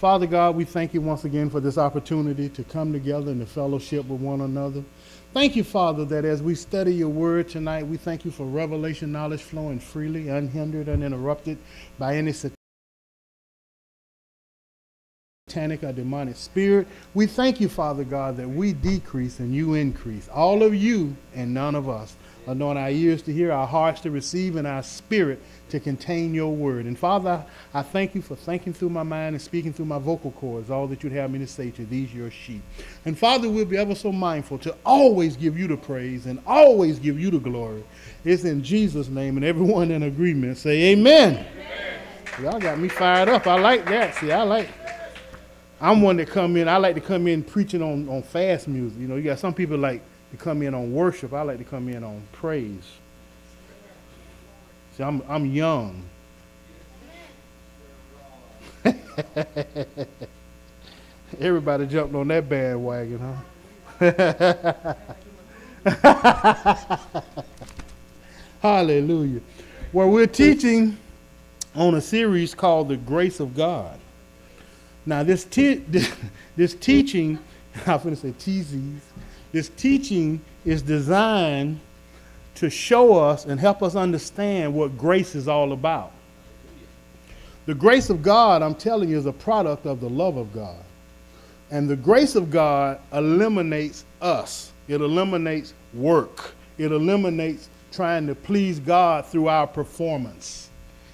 Father God, we thank you once again for this opportunity to come together in the fellowship with one another. Thank you, Father, that as we study your word tonight, we thank you for revelation knowledge flowing freely, unhindered, uninterrupted by any satanic or demonic spirit. We thank you, Father God, that we decrease and you increase. All of you and none of us. Anoint our ears to hear, our hearts to receive, and our spirit to contain your word. And Father, I thank you for thinking through my mind and speaking through my vocal cords all that you'd have me to say to these your sheep. And Father, we'll be ever so mindful to always give you the praise and always give you the glory. It's in Jesus' name, and everyone in agreement say amen. amen. Y'all got me fired up. I like that. See, I like I'm one that come in, I like to come in preaching on, on fast music. You know, you got some people like to come in on worship. I like to come in on praise. See, I'm, I'm young. Everybody jumped on that bandwagon, huh? Hallelujah. Well, we're teaching on a series called The Grace of God. Now, this, te- this, teaching, I'm going to say TZs, this teaching is designed to show us and help us understand what grace is all about. The grace of God, I'm telling you, is a product of the love of God. And the grace of God eliminates us, it eliminates work, it eliminates trying to please God through our performance.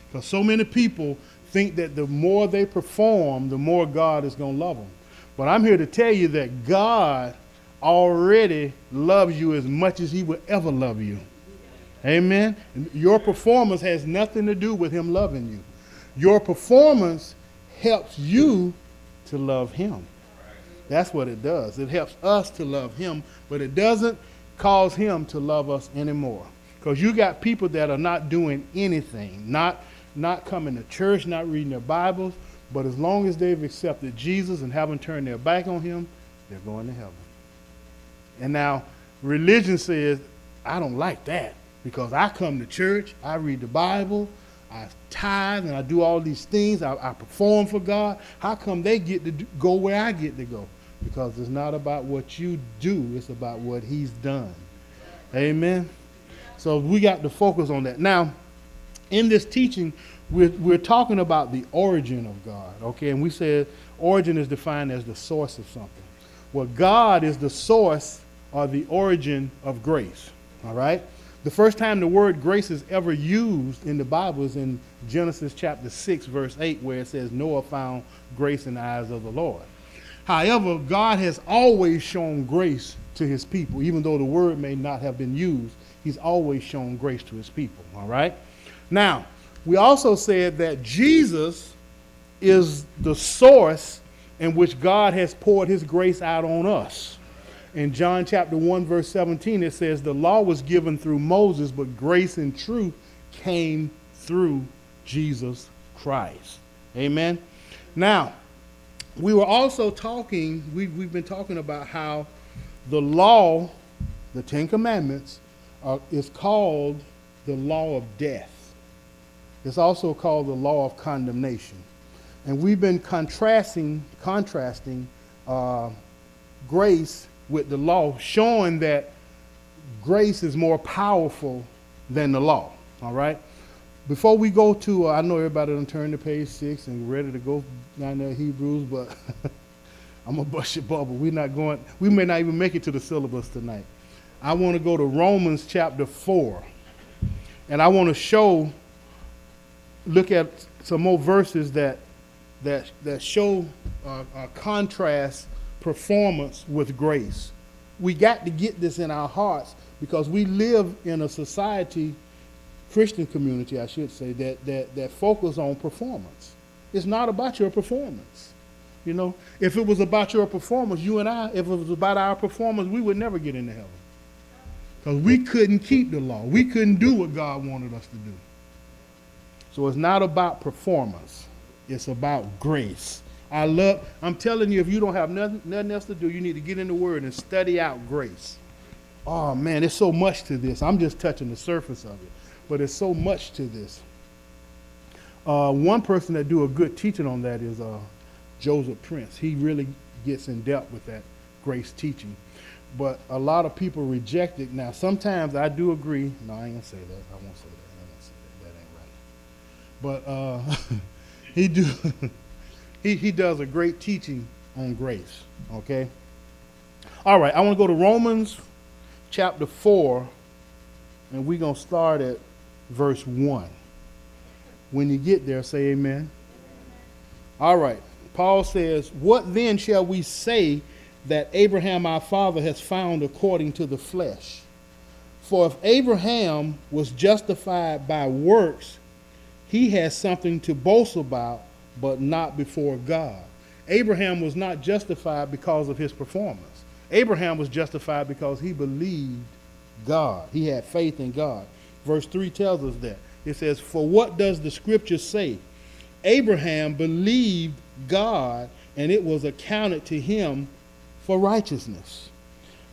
Because so many people think that the more they perform, the more God is going to love them. But I'm here to tell you that God already loves you as much as he will ever love you. Amen. Your performance has nothing to do with him loving you. Your performance helps you to love him. That's what it does. It helps us to love him, but it doesn't cause him to love us anymore. Because you got people that are not doing anything, not not coming to church, not reading their Bibles, but as long as they've accepted Jesus and haven't turned their back on him, they're going to heaven. And now, religion says, I don't like that because I come to church, I read the Bible, I tithe, and I do all these things. I, I perform for God. How come they get to do, go where I get to go? Because it's not about what you do, it's about what He's done. Amen. So we got to focus on that. Now, in this teaching, we're, we're talking about the origin of God, okay? And we said origin is defined as the source of something. Well, God is the source or the origin of grace, all right? The first time the word grace is ever used in the Bible is in Genesis chapter 6, verse 8, where it says, Noah found grace in the eyes of the Lord. However, God has always shown grace to his people. Even though the word may not have been used, he's always shown grace to his people, all right? Now, we also said that Jesus is the source in which God has poured his grace out on us. In John chapter 1, verse 17, it says, The law was given through Moses, but grace and truth came through Jesus Christ. Amen. Now, we were also talking, we, we've been talking about how the law, the Ten Commandments, uh, is called the law of death. It's also called the law of condemnation. And we've been contrasting, contrasting uh, grace with the law, showing that grace is more powerful than the law. All right? Before we go to, uh, I know everybody done turned to page six and ready to go down there Hebrews, but I'm gonna bust your bubble. We're not going. We may not even make it to the syllabus tonight. I want to go to Romans chapter four, and I want to show look at some more verses that that that show uh, contrast performance with grace. We got to get this in our hearts because we live in a society, Christian community, I should say, that that that focus on performance. It's not about your performance. You know, if it was about your performance, you and I, if it was about our performance, we would never get into heaven. Because we couldn't keep the law. We couldn't do what God wanted us to do. So it's not about performance. It's about grace. I love, I'm telling you, if you don't have nothing, nothing else to do, you need to get in the Word and study out grace. Oh man, there's so much to this. I'm just touching the surface of it, but there's so much to this. Uh, one person that do a good teaching on that is uh, Joseph Prince. He really gets in depth with that grace teaching. But a lot of people reject it. Now, sometimes I do agree. No, I ain't gonna say that. I won't say that. I won't say that. That ain't right. But uh, he do he, he does a great teaching on grace. Okay. All right, I want to go to Romans chapter 4, and we're going to start at verse 1. When you get there, say amen. All right, Paul says, What then shall we say that Abraham our father has found according to the flesh? For if Abraham was justified by works, he has something to boast about, but not before God. Abraham was not justified because of his performance. Abraham was justified because he believed God. He had faith in God. Verse 3 tells us that. It says, For what does the scripture say? Abraham believed God, and it was accounted to him for righteousness.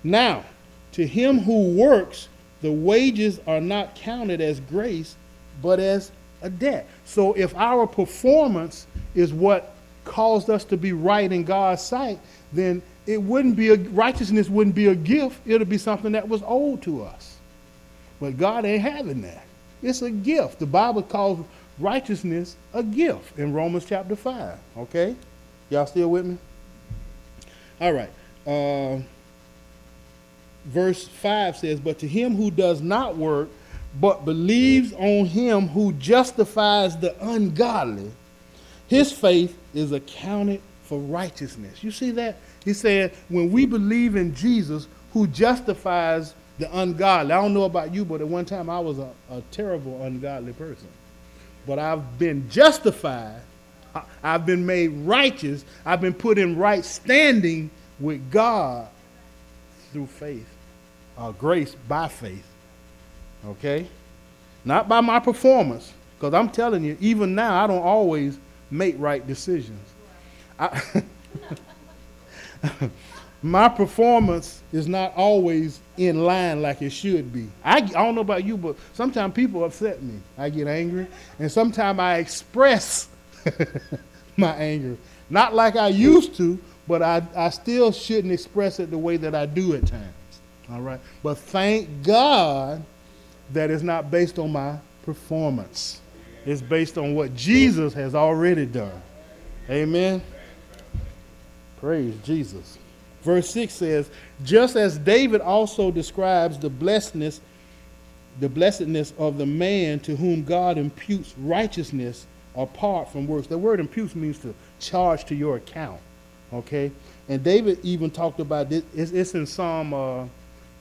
Now, to him who works, the wages are not counted as grace, but as a debt. So if our performance is what caused us to be right in God's sight, then it wouldn't be a righteousness wouldn't be a gift. It'll be something that was owed to us. But God ain't having that. It's a gift. The Bible calls righteousness a gift in Romans chapter 5. Okay? Y'all still with me? All right. Uh, verse 5 says, But to him who does not work, but believes on him who justifies the ungodly, his faith is accounted for righteousness. You see that? He said, when we believe in Jesus who justifies the ungodly. I don't know about you, but at one time I was a, a terrible ungodly person. But I've been justified. I've been made righteous. I've been put in right standing with God through faith. Uh, grace by faith. Okay? Not by my performance. Because I'm telling you, even now, I don't always make right decisions. I my performance is not always in line like it should be. I, I don't know about you, but sometimes people upset me. I get angry, and sometimes I express my anger. Not like I used to, but I, I still shouldn't express it the way that I do at times. All right? But thank God that it's not based on my performance, it's based on what Jesus has already done. Amen. Praise Jesus. Verse 6 says, just as David also describes the blessedness, the blessedness of the man to whom God imputes righteousness apart from works. The word imputes means to charge to your account. Okay? And David even talked about this. It's, it's in Psalm uh,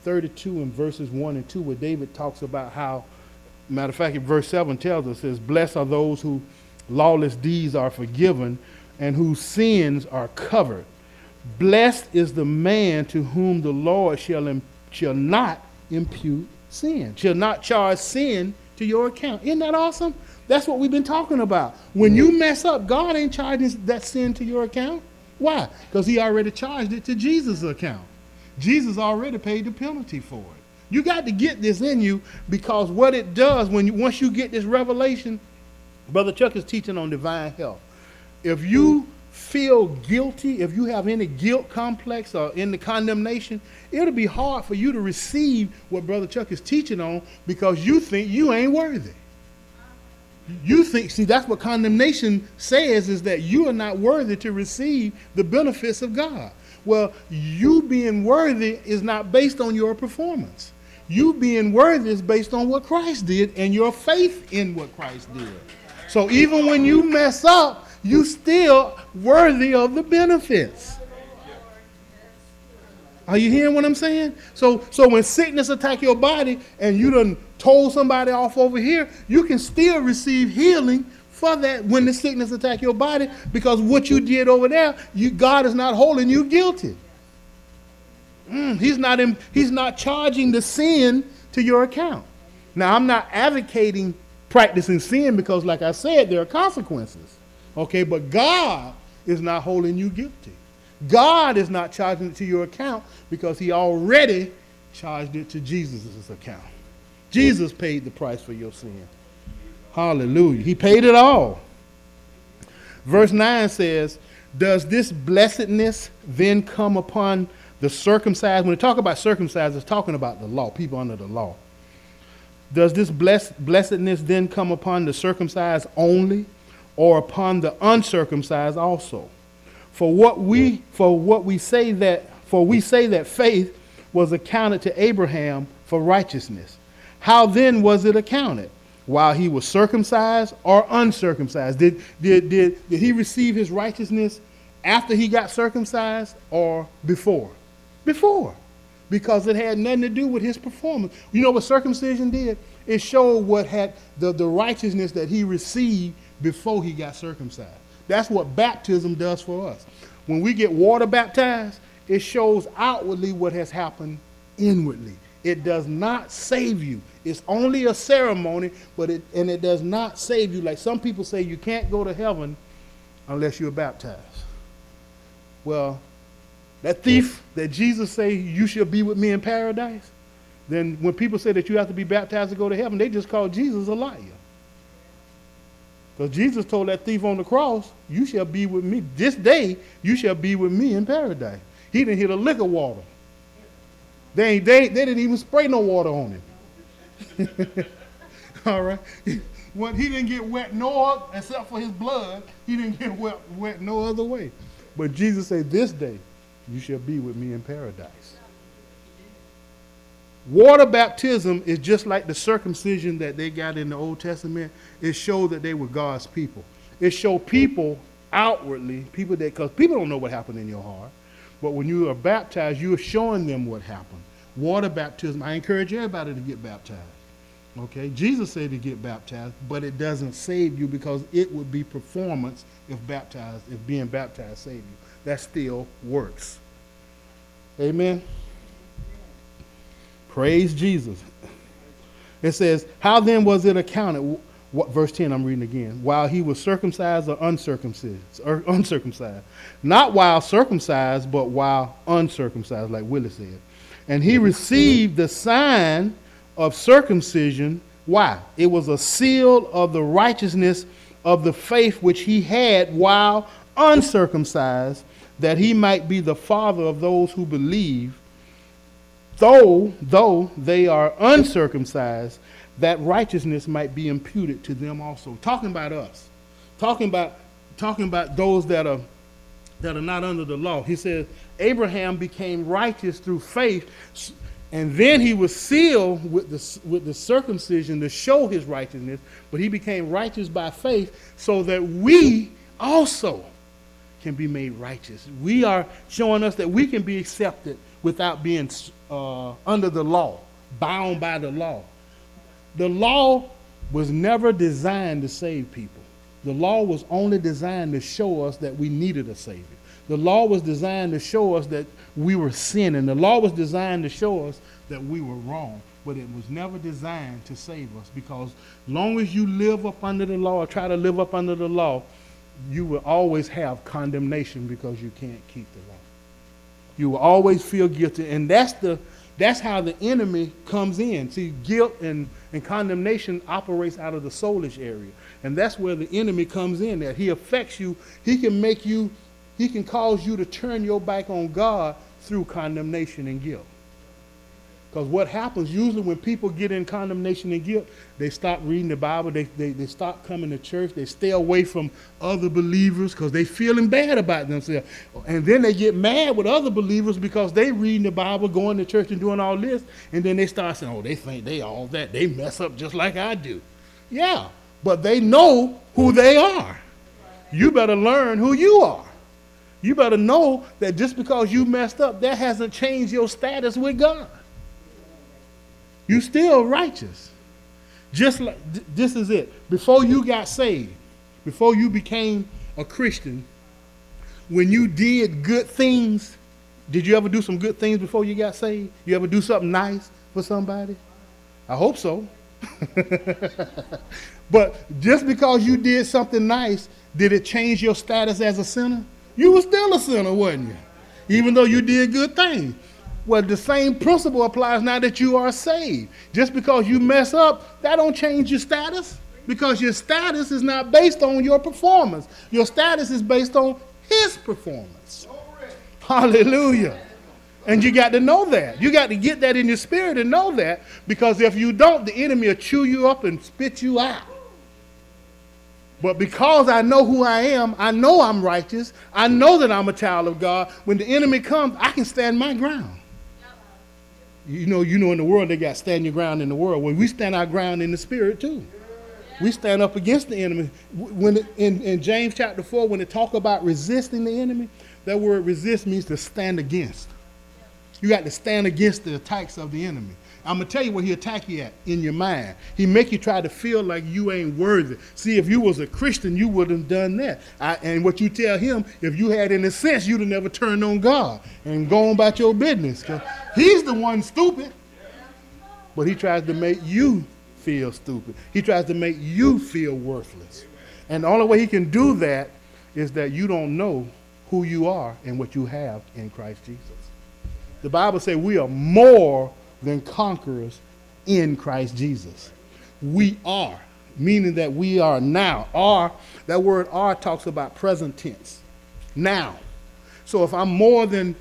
32 and verses 1 and 2 where David talks about how, matter of fact, verse 7 tells us, says, Blessed are those who lawless deeds are forgiven and whose sins are covered. Blessed is the man to whom the Lord shall, shall not impute sin, shall not charge sin to your account. Isn't that awesome? That's what we've been talking about. When you mess up, God ain't charging that sin to your account. Why? Because he already charged it to Jesus' account. Jesus already paid the penalty for it. You got to get this in you because what it does when you, once you get this revelation, Brother Chuck is teaching on divine health. If you feel guilty, if you have any guilt complex or in the condemnation, it'll be hard for you to receive what Brother Chuck is teaching on because you think you ain't worthy. You think, see, that's what condemnation says is that you are not worthy to receive the benefits of God. Well, you being worthy is not based on your performance. You being worthy is based on what Christ did and your faith in what Christ did. So even when you mess up, you still worthy of the benefits. Are you hearing what I'm saying? So, so when sickness attack your body and you done told somebody off over here, you can still receive healing for that when the sickness attack your body because what you did over there, you, God is not holding you guilty. Mm, he's not in, he's not charging the sin to your account. Now I'm not advocating practicing sin because, like I said, there are consequences. Okay, but God is not holding you guilty. God is not charging it to your account because he already charged it to Jesus' account. Jesus paid the price for your sin. Hallelujah. He paid it all. Verse 9 says, Does this blessedness then come upon the circumcised? When we talk about circumcised, it's talking about the law, people under the law. Does this bless, blessedness then come upon the circumcised only, or upon the uncircumcised also? For what we for what we say that for we say that faith was accounted to Abraham for righteousness. How then was it accounted? While he was circumcised or uncircumcised? Did, did, did, did he receive his righteousness after he got circumcised or before? Before. Because it had nothing to do with his performance. You know what circumcision did? It showed what had the, the righteousness that he received before he got circumcised. That's what baptism does for us. When we get water baptized, it shows outwardly what has happened inwardly. It does not save you. It's only a ceremony, but it and it does not save you. Like some people say you can't go to heaven unless you're baptized. Well, that thief that Jesus say you shall be with me in paradise, then when people say that you have to be baptized to go to heaven, they just call Jesus a liar. Because Jesus told that thief on the cross, You shall be with me. This day, you shall be with me in paradise. He didn't hit a lick of water. They, they, they didn't even spray no water on him. All right? When he didn't get wet no except for his blood, he didn't get wet, wet no other way. But Jesus said, This day you shall be with me in paradise. Water baptism is just like the circumcision that they got in the Old Testament. It showed that they were God's people. It showed people outwardly, people that, because people don't know what happened in your heart. But when you are baptized, you are showing them what happened. Water baptism, I encourage everybody to get baptized. Okay? Jesus said to get baptized, but it doesn't save you because it would be performance if baptized, if being baptized saved you. That still works. Amen. Praise Jesus. It says, How then was it accounted? What, verse 10, I'm reading again. While he was circumcised or uncircumcised, or uncircumcised. Not while circumcised, but while uncircumcised, like Willie said. And he received the sign of circumcision. Why? It was a seal of the righteousness of the faith which he had while uncircumcised, that he might be the father of those who believe though though they are uncircumcised that righteousness might be imputed to them also. Talking about us. Talking about talking about those that are that are not under the law. He says abraham became righteous through faith and then he was sealed with the, with the circumcision to show his righteousness but he became righteous by faith so that we also can be made righteous. We are showing us that we can be accepted without being uh, under the law, bound by the law. The law was never designed to save people. The law was only designed to show us that we needed a Savior. The law was designed to show us that we were sinning. The law was designed to show us that we were wrong. But it was never designed to save us because long as you live up under the law or try to live up under the law, you will always have condemnation because you can't keep the law. You will always feel guilty. And that's the that's how the enemy comes in. See, guilt and, and condemnation operates out of the soulish area. And that's where the enemy comes in that he affects you. He can make you, he can cause you to turn your back on God through condemnation and guilt. Because what happens usually when people get in condemnation and guilt, they stop reading the Bible, they, they, they stop coming to church, they stay away from other believers because they feeling bad about themselves. And then they get mad with other believers because they reading the Bible, going to church and doing all this, and then they start saying, oh, they think they all that. They mess up just like I do. Yeah, but they know who they are. You better learn who you are. You better know that just because you messed up, that hasn't changed your status with God you still righteous. Just like this is it. Before you got saved, before you became a Christian, when you did good things, did you ever do some good things before you got saved? You ever do something nice for somebody? I hope so. but just because you did something nice, did it change your status as a sinner? You were still a sinner, wasn't you? Even though you did good things. Well, the same principle applies now that you are saved. Just because you mess up, that don't change your status because your status is not based on your performance. Your status is based on his performance. Hallelujah. And you got to know that. You got to get that in your spirit and know that because if you don't, the enemy will chew you up and spit you out. But because I know who I am, I know I'm righteous, I know that I'm a child of God, when the enemy comes, I can stand my ground. You know, you know in the world they got stand your ground in the world. When we stand our ground in the spirit too. We stand up against the enemy. When it, in, in James chapter 4, when they talk about resisting the enemy, that word resist means to stand against. You got to stand against the attacks of the enemy. I'm gonna tell you where he attack you at in your mind. He make you try to feel like you ain't worthy. See, if you was a Christian, you would have done that. I, and what you tell him, if you had any sense, you'd have never turned on God and gone about your business. He's the one stupid, but he tries to make you feel stupid. He tries to make you feel worthless. And the only way he can do that is that you don't know who you are and what you have in Christ Jesus. The Bible says we are more than conquerors in Christ Jesus. We are, meaning that we are now. Are, that word are talks about present tense. Now. So if I'm more than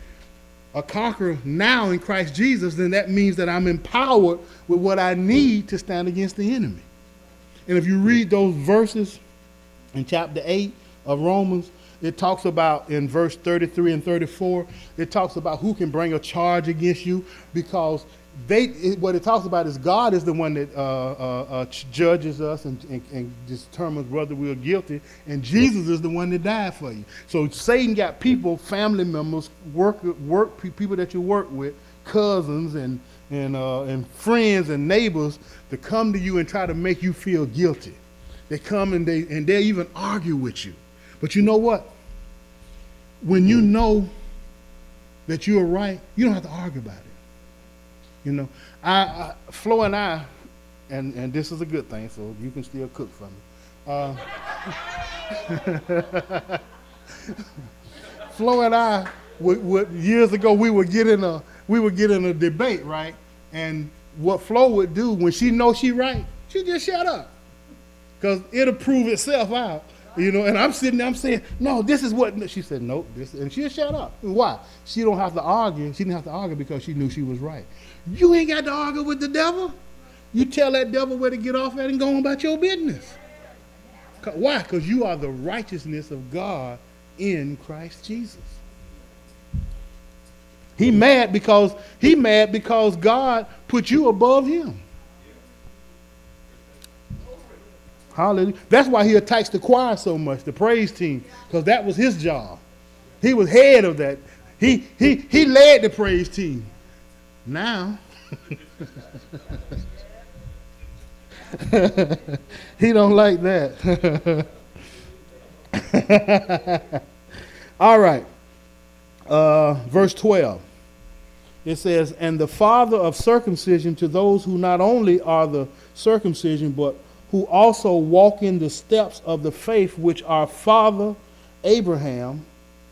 a conqueror now in Christ Jesus, then that means that I'm empowered with what I need to stand against the enemy. And if you read those verses in chapter 8 of Romans, it talks about in verse 33 and 34, it talks about who can bring a charge against you because they it, what it talks about is God is the one that uh, uh, uh, judges us and, and, and, determines whether we're guilty, and Jesus is the one that died for you. So Satan got people, family members, work work people that you work with, cousins and and uh, and friends and neighbors to come to you and try to make you feel guilty. They come and they and they even argue with you. But you know what? When you know that you're right, you don't have to argue about it. You know, I, I Flo and I, and and this is a good thing, so you can still cook for me. Uh, Flo and I, would, would, years ago, we would get in a we would get in a debate, right? And what Flo would do when she knows she right, she just shut up, cause it'll prove itself out. You know, and I'm sitting there, I'm saying, no, this is what she said, nope, this and she shut up. Why? She don't have to argue. She didn't have to argue because she knew she was right. You ain't got to argue with the devil. You tell that devil where to get off at and go on about your business. Why? Because you are the righteousness of God in Christ Jesus. He mad because he mad because God put you above him. Hallelujah. That's why he attacks the choir so much, the praise team, because that was his job. He was head of that. He he he led the praise team. Now, he don't like that. All right. Uh, verse 12. It says, And the father of circumcision to those who not only are the circumcision, but who also walk in the steps of the faith which our father Abraham,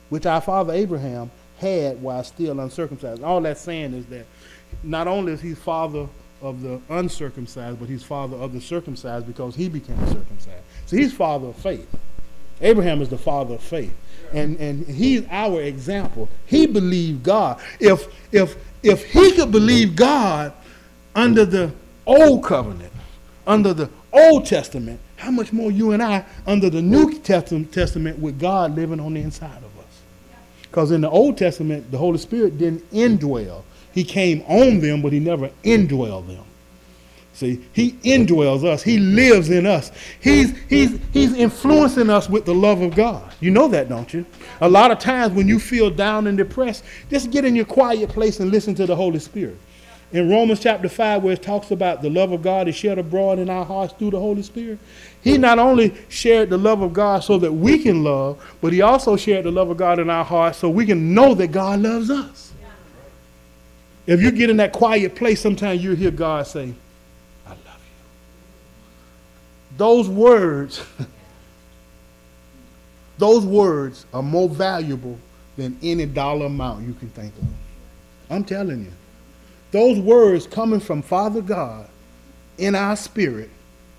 which our father Abraham had while still uncircumcised. All that's saying is that not only is he father of the uncircumcised, but he's father of the circumcised because he became circumcised. So he's father of faith. Abraham is the father of faith. And, and he's our example. He believed God. If, if, if he could believe God under the old covenant, under the Old Testament, how much more you and I under the New Testament with God living on the inside of us? Because in the Old Testament, the Holy Spirit didn't indwell. He came on them, but he never indwelled them. See, he indwells us. He lives in us. He's, he's, he's influencing us with the love of God. You know that, don't you? A lot of times when you feel down and depressed, just get in your quiet place and listen to the Holy Spirit. In Romans chapter 5, where it talks about the love of God is shed abroad in our hearts through the Holy Spirit, he not only shared the love of God so that we can love, but he also shared the love of God in our hearts so we can know that God loves us. If you get in that quiet place, sometimes you hear God say, I love you. Those words, those words are more valuable than any dollar amount you can think of. I'm telling you. Those words coming from Father God in our spirit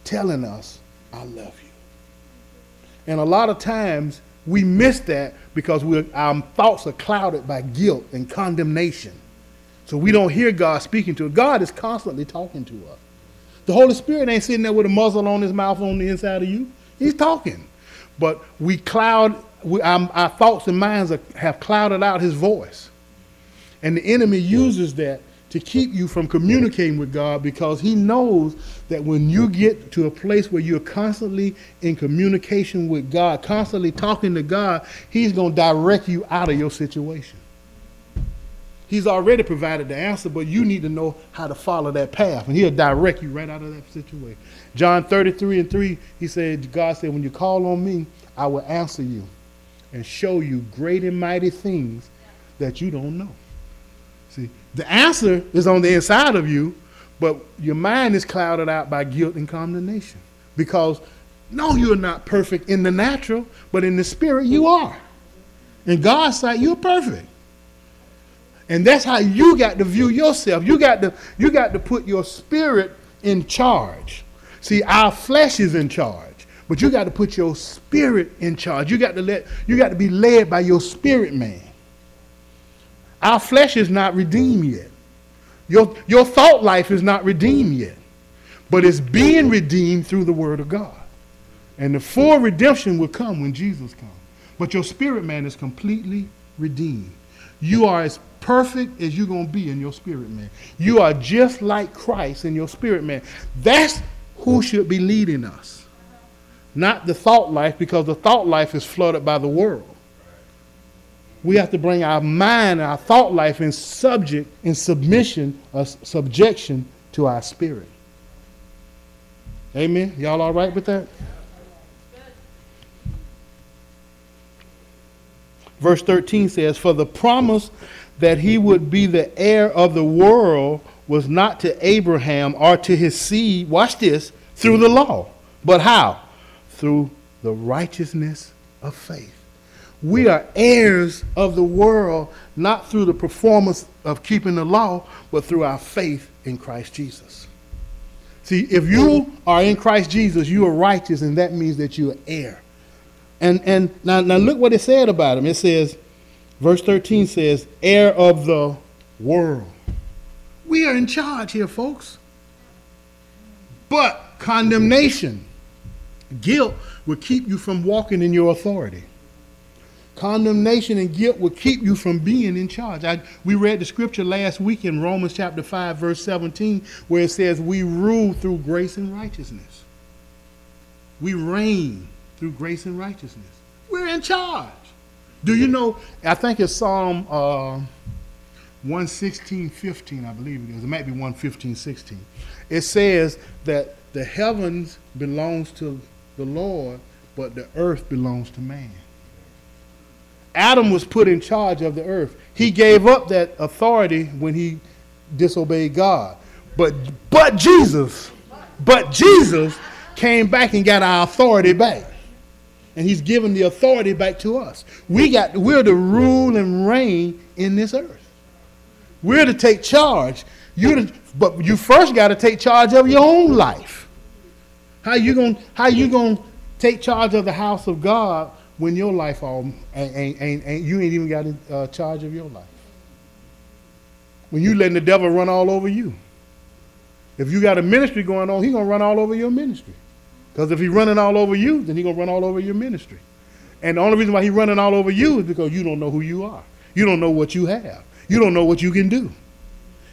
telling us, I love you. And a lot of times we miss that because our thoughts are clouded by guilt and condemnation. So we don't hear God speaking to us. God is constantly talking to us. The Holy Spirit ain't sitting there with a muzzle on his mouth on the inside of you. He's talking. But we cloud, we, our, our thoughts and minds are, have clouded out his voice. And the enemy uses that to keep you from communicating with God because he knows that when you get to a place where you're constantly in communication with God, constantly talking to God, he's going to direct you out of your situation. He's already provided the answer, but you need to know how to follow that path, and he'll direct you right out of that situation. John 33 and 3, he said, God said, when you call on me, I will answer you and show you great and mighty things that you don't know. See, the answer is on the inside of you, but your mind is clouded out by guilt and condemnation. Because, no, you're not perfect in the natural, but in the spirit, you are. In God's sight, you're perfect. And that's how you got to view yourself. You got to, you got to put your spirit in charge. See, our flesh is in charge, but you got to put your spirit in charge. You got to let you got to be led by your spirit man. Our flesh is not redeemed yet. Your, your thought life is not redeemed yet. But it's being redeemed through the Word of God. And the full redemption will come when Jesus comes. But your spirit man is completely redeemed. You are as perfect as you're going to be in your spirit man. You are just like Christ in your spirit man. That's who should be leading us. Not the thought life, because the thought life is flooded by the world we have to bring our mind, our thought life in subject, in submission, or subjection to our spirit. Amen. Y'all all right with that? Verse 13 says, For the promise that he would be the heir of the world was not to Abraham or to his seed, watch this, through the law. But how? Through the righteousness of faith. We are heirs of the world, not through the performance of keeping the law, but through our faith in Christ Jesus. See, if you are in Christ Jesus, you are righteous, and that means that you are heir. And, and now, now look what it said about him. It says, verse 13 says, heir of the world. We are in charge here, folks. But condemnation, guilt, will keep you from walking in your authority. Condemnation and guilt will keep you from being in charge. I, we read the scripture last week in Romans chapter 5, verse 17, where it says, We rule through grace and righteousness. We reign through grace and righteousness. We're in charge. Do you know? I think it's Psalm uh, 116, 15, I believe it is. It might be 115, 16. It says that the heavens belongs to the Lord, but the earth belongs to man. Adam was put in charge of the earth. He gave up that authority when he disobeyed God. But but Jesus, but Jesus came back and got our authority back. And he's given the authority back to us. We got we're to rule and reign in this earth. We're to take charge. You to, but you first got to take charge of your own life. How you going how you going to take charge of the house of God when your life all ain't, ain't, ain't, ain't you ain't even got in uh, charge of your life. When you letting the devil run all over you. If you got a ministry going on, he gonna run all over your ministry. Because if he's running all over you, then he's gonna run all over your ministry. And the only reason why he's running all over you is because you don't know who you are. You don't know what you have. You don't know what you can do.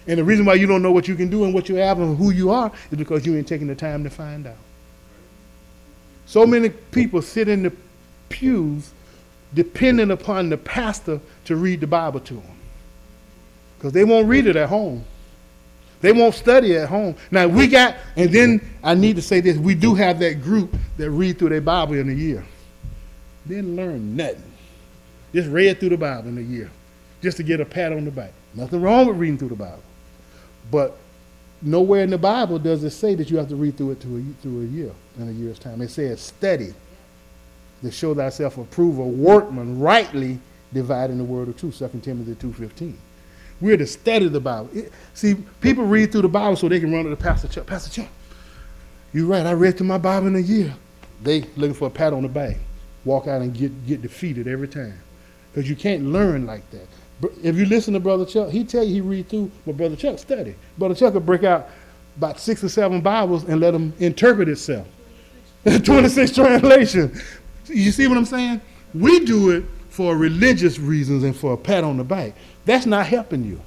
And the reason why you don't know what you can do and what you have and who you are is because you ain't taking the time to find out. So many people sit in the pews depending upon the pastor to read the Bible to them. Because they won't read it at home. They won't study at home. Now we got, and then I need to say this, we do have that group that read through their Bible in a year. Didn't learn nothing. Just read through the Bible in a year. Just to get a pat on the back. Nothing wrong with reading through the Bible. But nowhere in the Bible does it say that you have to read through it to a, through a year, in a year's time. It says study to show thyself approved, a workman rightly dividing the word of truth, 2 Timothy 2.15. We're to study the Bible. It, see, people read through the Bible so they can run to the Pastor Chuck. Pastor Chuck, you're right, I read through my Bible in a year. They looking for a pat on the back. walk out and get, get defeated every time. Because you can't learn like that. If you listen to Brother Chuck, he tell you he read through, but Brother Chuck study. Brother Chuck will break out about six or seven Bibles and let them interpret itself. 26 translation. You see what I'm saying? We do it for religious reasons and for a pat on the back. That's not helping you.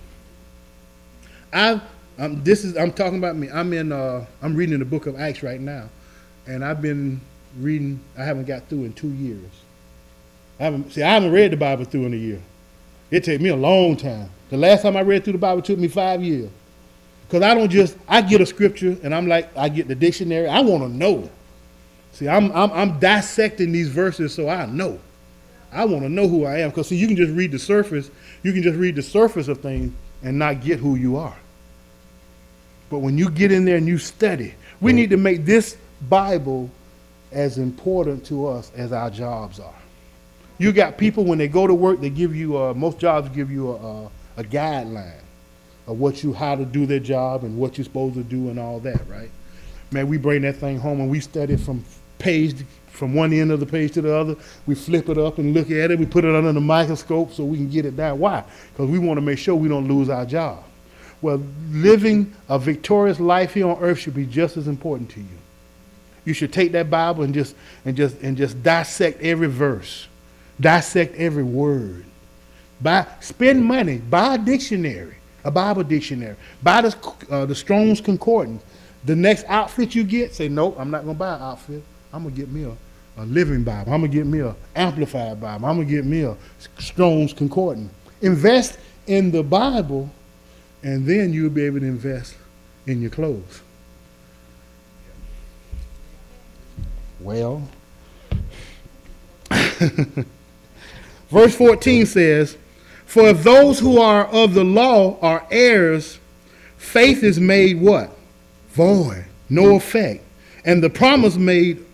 I, I'm, this is, I'm talking about me. I'm in, uh, I'm reading the book of Acts right now. And I've been reading, I haven't got through in two years. I haven't, see, I haven't read the Bible through in a year. It take me a long time. The last time I read through the Bible took me five years. Because I don't just, I get a scripture and I'm like, I get the dictionary. I want to know. See, I'm, I'm, I'm dissecting these verses so I know. I want to know who I am. Because, see, you can just read the surface. You can just read the surface of things and not get who you are. But when you get in there and you study, we need to make this Bible as important to us as our jobs are. You got people when they go to work, they give you, uh, most jobs give you a, a, a guideline of what you, how to do their job and what you're supposed to do and all that, right? Man, we bring that thing home and we study from page, from one end of the page to the other. We flip it up and look at it. We put it under the microscope so we can get it down. Why? Because we want to make sure we don't lose our job. Well, living a victorious life here on earth should be just as important to you. You should take that Bible and just and just and just dissect every verse, dissect every word. Buy, spend money, buy a dictionary, a Bible dictionary, buy the uh, the Strong's Concordance. The next outfit you get, say no, I'm not gonna buy an outfit. I'm gonna get me a, a living Bible. I'm gonna get me a amplified Bible. I'm gonna get me a Strong's Concordance. Invest in the Bible, and then you'll be able to invest in your clothes. Well, verse 14 says, For if those who are of the law are heirs, faith is made what? Void, no effect. And the promise made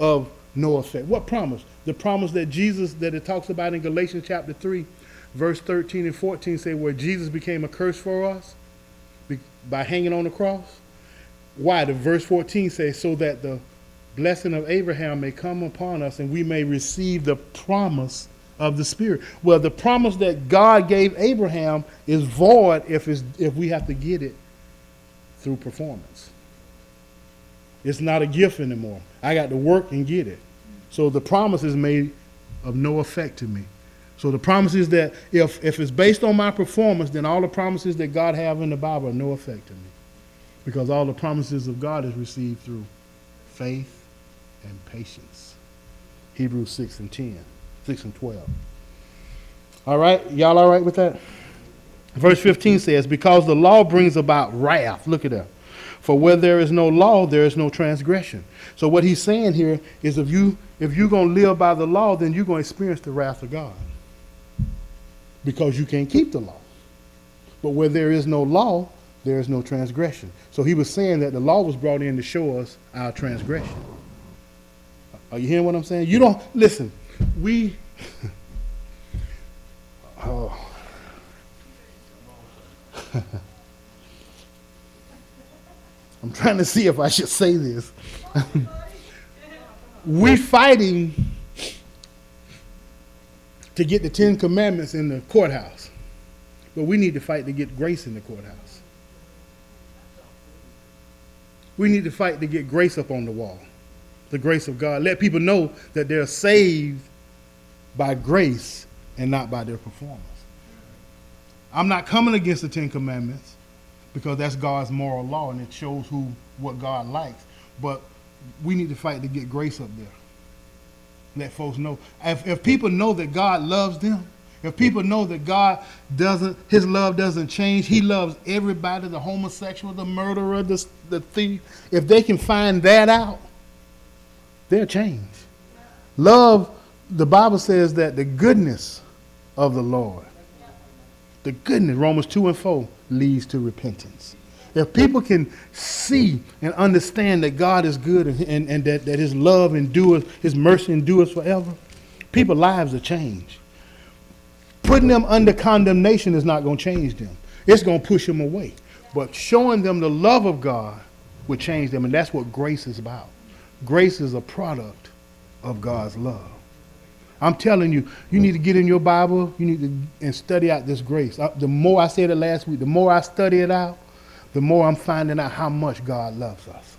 of no effect. What promise? The promise that Jesus, that it talks about in Galatians chapter 3, verse 13 and 14, say where Jesus became a curse for us by hanging on the cross. Why? The verse 14 says, so that the blessing of Abraham may come upon us and we may receive the promise of the Spirit. Well, the promise that God gave Abraham is void if, if we have to get it through performance. It's not a gift anymore. I got to work and get it. So the promise is made of no effect to me. So the promise is that if, if it's based on my performance, then all the promises that God have in the Bible are no effect to me. Because all the promises of God is received through faith and patience. Hebrews 6 and 10, 6 and 12. All right, y'all all right with that? Verse 15 says, Because the law brings about wrath. Look at that. For where there is no law, there is no transgression. So what he's saying here is if you if you're gonna live by the law, then you're gonna experience the wrath of God. Because you can't keep the law. But where there is no law, there is no transgression. So he was saying that the law was brought in to show us our transgression. Are you hearing what I'm saying? You don't listen. We oh. I'm trying to see if I should say this. we fighting to get the Ten Commandments in the courthouse, but we need to fight to get grace in the courthouse. We need to fight to get grace up on the wall, the grace of God. Let people know that they're saved by grace and not by their performance. I'm not coming against the Ten Commandments because that's God's moral law and it shows who what God likes. But we need to fight to get grace up there. Let folks know. If, if people know that God loves them, if people know that God doesn't, His love doesn't change, He loves everybody, the homosexual, the murderer, the, the thief. If they can find that out, they'll change. Love, the Bible says that the goodness of the Lord, the goodness, Romans 2 and 4, leads to repentance. If people can see and understand that God is good and, and, and that, that His love endures, His mercy endures forever, people's lives will change. Putting them under condemnation is not going to change them. It's going to push them away. But showing them the love of God will change them, and that's what grace is about. Grace is a product of God's love. I'm telling you, you need to get in your Bible. You need to and study out this grace. The more I said it last week, the more I study it out, the more I'm finding out how much God loves us.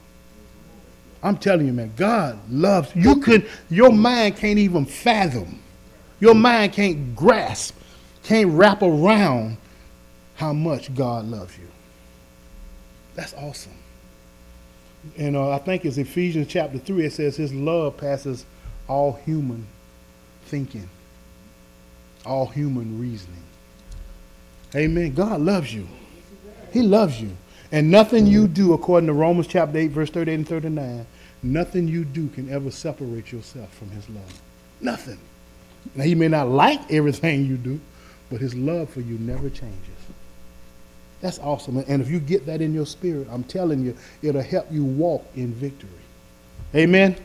I'm telling you, man, God loves you. Could your mind can't even fathom, your mind can't grasp, can't wrap around how much God loves you. That's awesome. And uh, I think it's Ephesians chapter 3, it says his love passes all human thinking, all human reasoning. Amen. God loves you. He loves you. And nothing you do, according to Romans chapter 8, verse 38 and 39, nothing you do can ever separate yourself from his love. Nothing. Now, he may not like everything you do, but his love for you never changes. That's awesome. And if you get that in your spirit, I'm telling you, it'll help you walk in victory. Amen.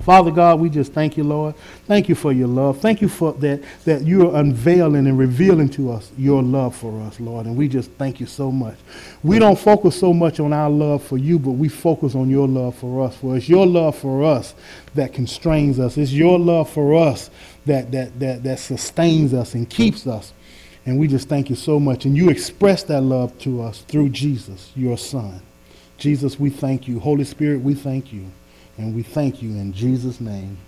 Father God, we just thank you, Lord. Thank you for your love. Thank you for that, that you are unveiling and revealing to us your love for us, Lord. And we just thank you so much. We don't focus so much on our love for you, but we focus on your love for us. For it's your love for us that constrains us. It's your love for us that, that, that, that sustains us and keeps us. And we just thank you so much. And you express that love to us through Jesus, your son. Jesus, we thank you. Holy Spirit, we thank you. And we thank you in Jesus' name.